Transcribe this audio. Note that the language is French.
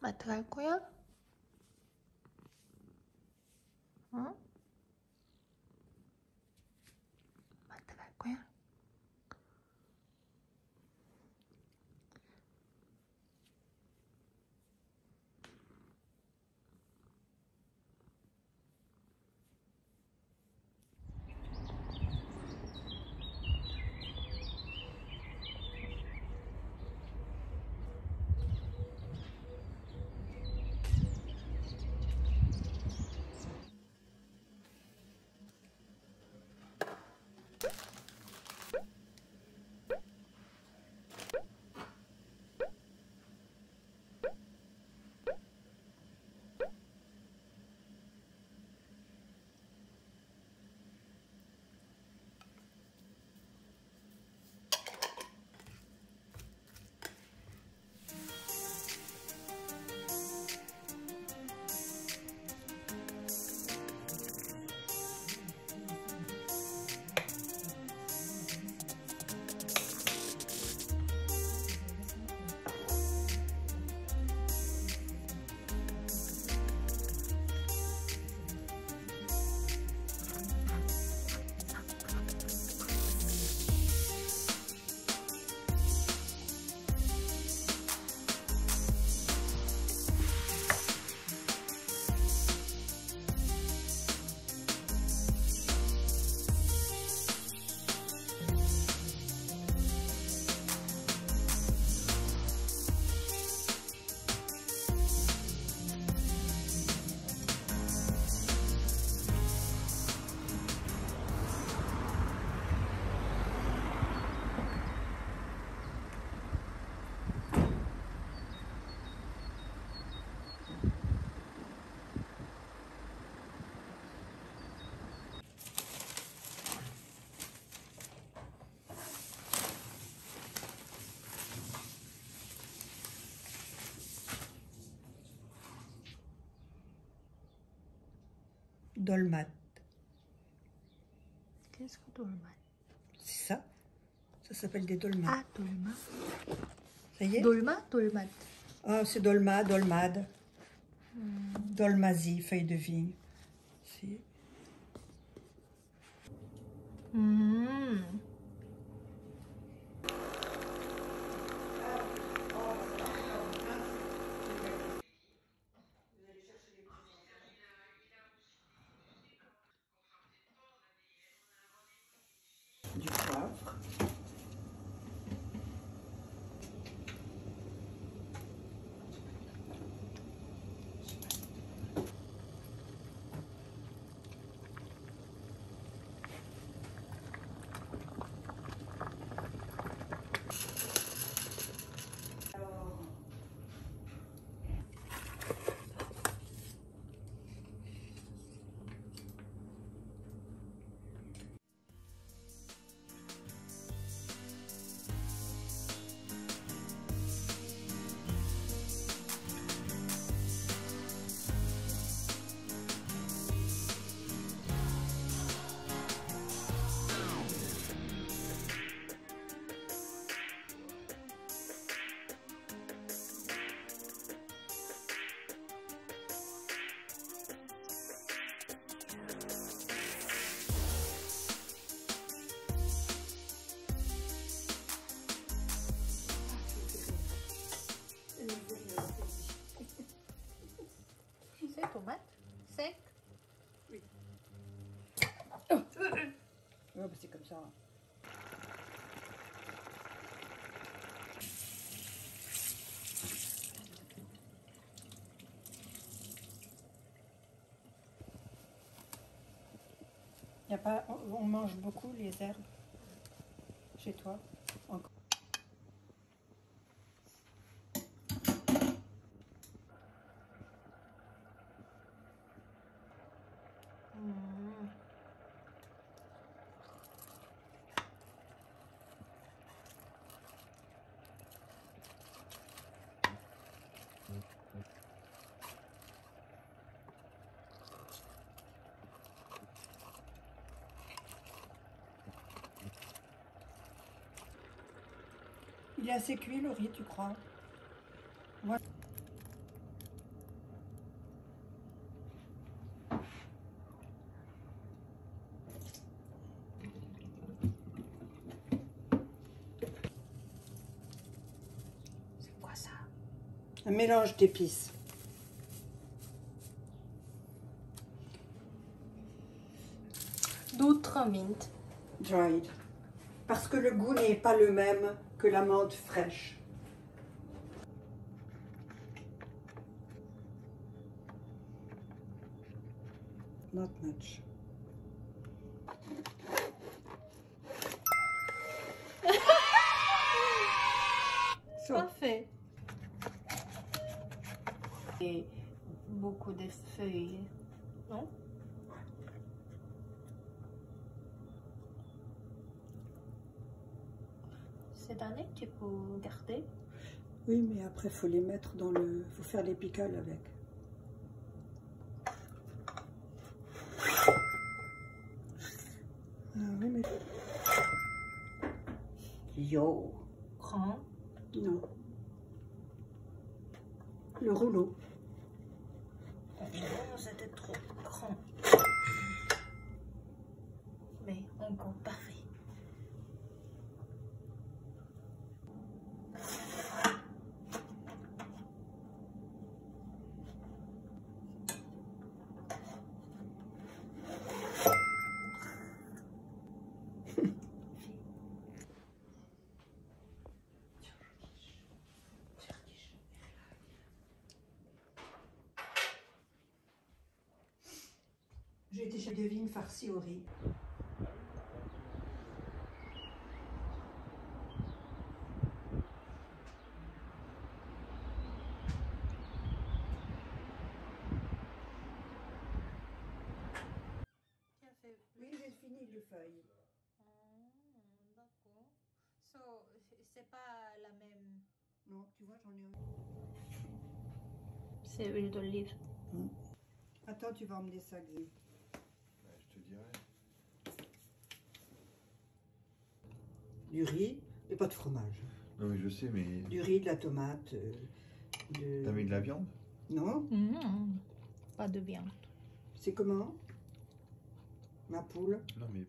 마트 갈 거야? 응? Dolmat. Qu'est-ce que dolma? C'est ça Ça s'appelle des dolmats. Ah, dolma. Ça y est? Dolma, dolmat. Ah, c'est dolma, dolmade. Dolmazie, feuille de vigne. Sec? Ouais, bah, c'est comme ça. Y a pas, on, on mange beaucoup les herbes chez toi encore? Il est assez cuit le riz, tu crois? Un mélange d'épices. D'autres mint. Dried. Parce que le goût n'est pas le même que la menthe fraîche. Not much. Parfait. Beaucoup de feuilles, non? Cette année, tu peux garder oui, mais après, faut les mettre dans le... faut faire les pickles avec. Ah oui, mais... Yo grand. Non. Le rouleau. Non, c'était trop grand. Mais encore parfait. J'ai été chez Devine farci au riz. Oui, j'ai fini le feuille. Ah, d'accord. So, c'est pas la même. Non, tu vois, j'en ai un. C'est huile d'olive. Attends, tu vas emmener ça, Xavier. Du riz et pas de fromage. Non, mais je sais, mais. Du riz, de la tomate. euh, de... T'as mis de la viande? Non Pas de viande. C'est comment? Ma poule? Non, mais.